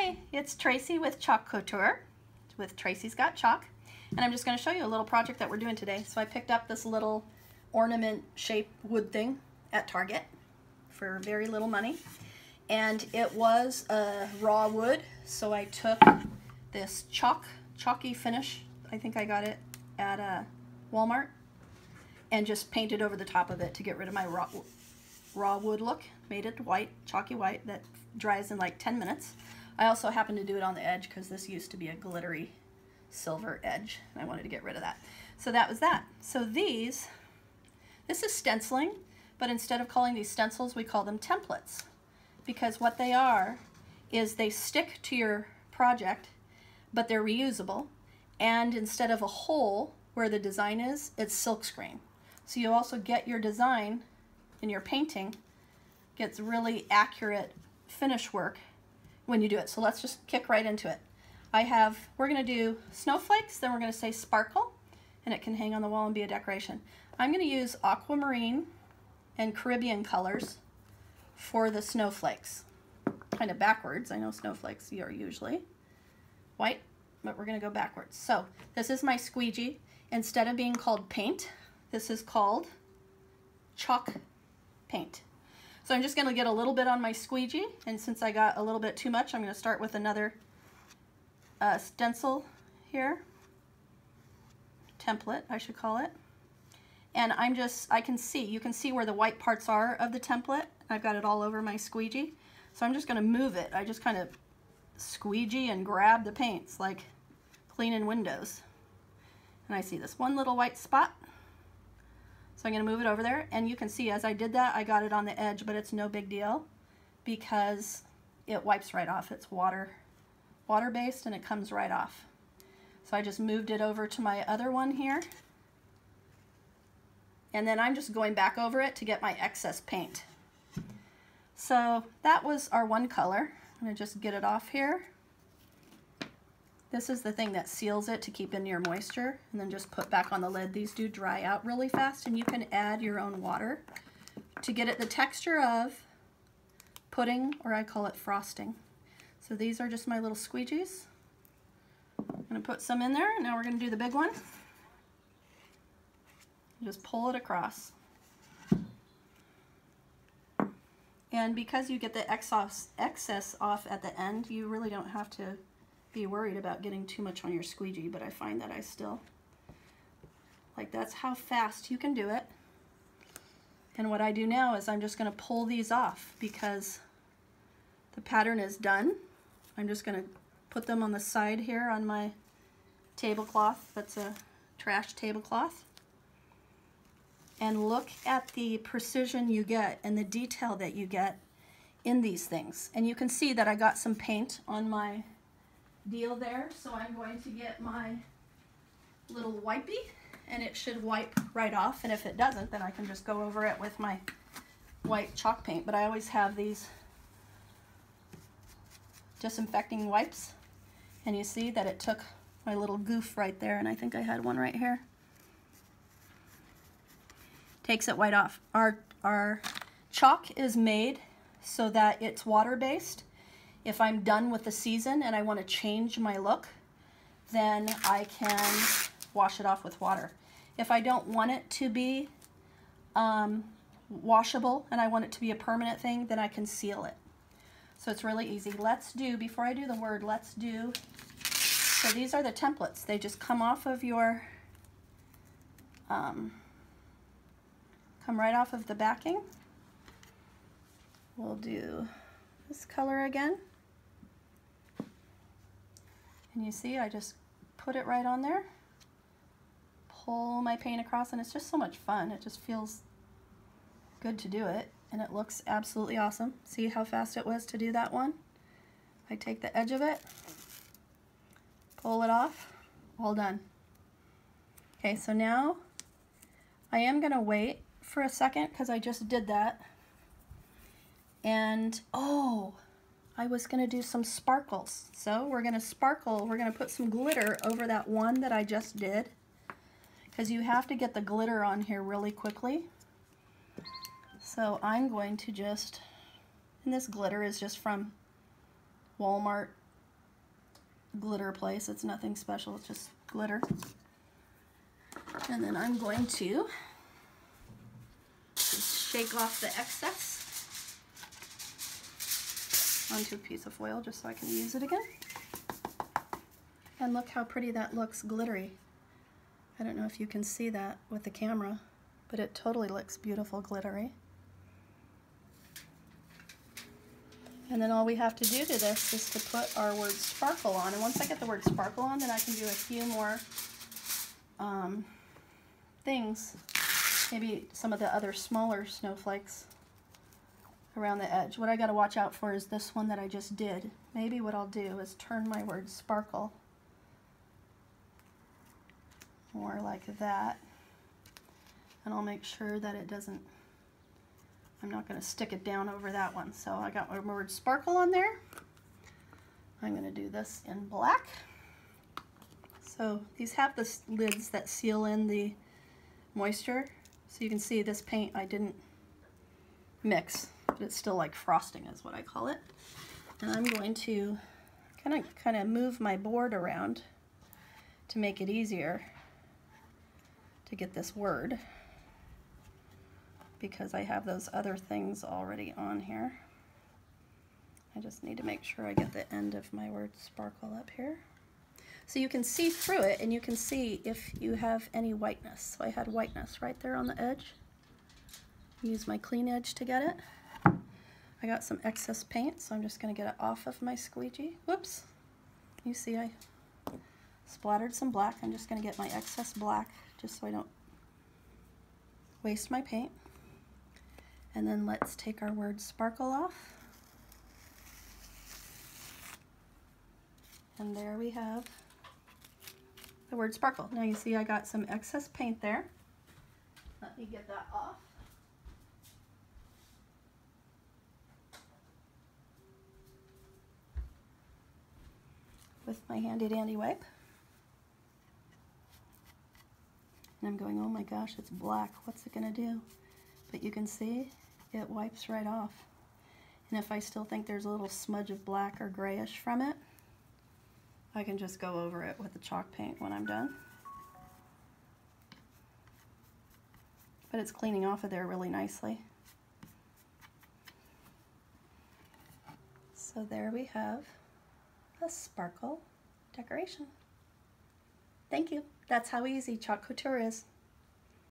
Hi, it's Tracey with Chalk Couture, with Tracey's Got Chalk, and I'm just going to show you a little project that we're doing today. So I picked up this little ornament shaped wood thing at Target for very little money, and it was a raw wood, so I took this chalk, chalky finish, I think I got it at uh, Walmart, and just painted over the top of it to get rid of my raw, raw wood look. Made it white, chalky white, that dries in like 10 minutes. I also happen to do it on the edge because this used to be a glittery silver edge. And I wanted to get rid of that. So that was that. So these, this is stenciling, but instead of calling these stencils, we call them templates. Because what they are is they stick to your project, but they're reusable. And instead of a hole where the design is, it's silkscreen. So you also get your design in your painting, gets really accurate finish work when you do it. So let's just kick right into it. I have, we're going to do snowflakes, then we're going to say sparkle, and it can hang on the wall and be a decoration. I'm going to use aquamarine and Caribbean colors for the snowflakes. Kind of backwards. I know snowflakes are usually white, but we're going to go backwards. So this is my squeegee. Instead of being called paint, this is called chalk paint. So I'm just going to get a little bit on my squeegee, and since I got a little bit too much, I'm going to start with another uh, stencil here, template I should call it. And I'm just, I can see, you can see where the white parts are of the template. I've got it all over my squeegee. So I'm just going to move it. I just kind of squeegee and grab the paints like cleaning windows. And I see this one little white spot. So I'm going to move it over there and you can see as I did that I got it on the edge but it's no big deal because it wipes right off. It's water water based and it comes right off. So I just moved it over to my other one here and then I'm just going back over it to get my excess paint. So that was our one color. I'm going to just get it off here. This is the thing that seals it to keep in your moisture and then just put back on the lid. These do dry out really fast and you can add your own water to get it the texture of pudding or I call it frosting. So these are just my little squeegees. I'm to put some in there. Now we're going to do the big one. Just pull it across. And because you get the excess off at the end, you really don't have to be worried about getting too much on your squeegee, but I find that I still, like that's how fast you can do it. And what I do now is I'm just going to pull these off because the pattern is done. I'm just going to put them on the side here on my tablecloth. That's a trash tablecloth. And look at the precision you get and the detail that you get in these things. And you can see that I got some paint on my deal there. So I'm going to get my little wipey and it should wipe right off. And if it doesn't, then I can just go over it with my white chalk paint. But I always have these disinfecting wipes. And you see that it took my little goof right there. And I think I had one right here. Takes it right off. Our, our chalk is made so that it's water-based if I'm done with the season and I want to change my look, then I can wash it off with water. If I don't want it to be um, washable and I want it to be a permanent thing, then I can seal it. So it's really easy. Let's do, before I do the word, let's do, so these are the templates. They just come off of your, um, come right off of the backing. We'll do this color again. And you see, I just put it right on there, pull my paint across, and it's just so much fun. It just feels good to do it, and it looks absolutely awesome. See how fast it was to do that one? I take the edge of it, pull it off, all done. Okay, so now I am to wait for a second because I just did that. And, oh, I was to do some sparkles. So we're to sparkle, we're to put some glitter over that one that I just did. Because you have to get the glitter on here really quickly. So I'm going to just, and this glitter is just from Walmart glitter place. It's nothing special, it's just glitter. And then I'm going to shake off the excess onto a piece of foil just so I can use it again. And look how pretty that looks glittery. I don't know if you can see that with the camera, but it totally looks beautiful glittery. And then all we have to do to this is to put our word sparkle on. And once I get the word sparkle on, then I can do a few more um, things. Maybe some of the other smaller snowflakes around the edge. What I got to watch out for is this one that I just did. Maybe what I'll do is turn my word sparkle more like that. And I'll make sure that it doesn't I'm not going to stick it down over that one. So I got my word sparkle on there. I'm going to do this in black. So these have the lids that seal in the moisture. So you can see this paint I didn't mix, but it's still like frosting is what I call it. And I'm going to kind of kind of move my board around to make it easier to get this word because I have those other things already on here. I just need to make sure I get the end of my word sparkle up here. So you can see through it and you can see if you have any whiteness. So I had whiteness right there on the edge. Use my clean edge to get it. I got some excess paint, so I'm just going to get it off of my squeegee. Whoops. You see I splattered some black. I'm just going to get my excess black just so I don't waste my paint. And then let's take our word sparkle off. And there we have the word sparkle. Now you see I got some excess paint there. Let me get that off. With my handy dandy wipe. And I'm going, oh my gosh, it's black. What's it gonna do? But you can see it wipes right off. And if I still think there's a little smudge of black or grayish from it, I can just go over it with the chalk paint when I'm done. But it's cleaning off of there really nicely. So there we have a sparkle decoration. Thank you. That's how easy Chalk Couture is.